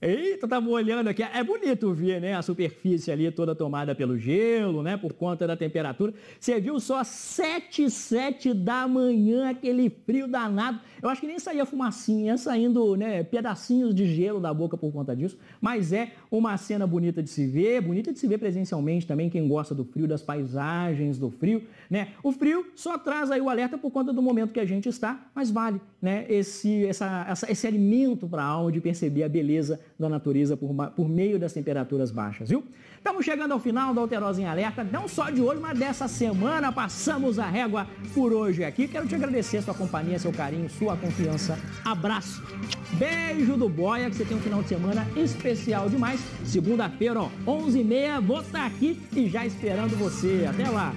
Eita, tava olhando aqui. É bonito ver, né? A superfície ali toda tomada pelo gelo, né? Por conta da temperatura. Você viu só 7, 7 da manhã, aquele frio danado. Eu acho que nem saía fumacinha, saindo, né? Pedacinhos de gelo da boca por conta disso. Mas é uma cena bonita de se ver, bonita de se ver presencialmente também, quem gosta do frio, das paisagens do frio, né? O frio só traz aí o alerta por conta do momento que a gente está, mas vale, né? Esse, essa, essa esse alimento para a alma de perceber a beleza da natureza por, por meio das temperaturas baixas, viu? Estamos chegando ao final da Alterosa em Alerta, não só de hoje, mas dessa semana. Passamos a régua por hoje aqui. Quero te agradecer sua companhia, seu carinho, sua confiança. Abraço. Beijo do Boia, que você tem um final de semana especial demais. Segunda-feira, ó, 11h30, vou estar aqui e já esperando você. Até lá.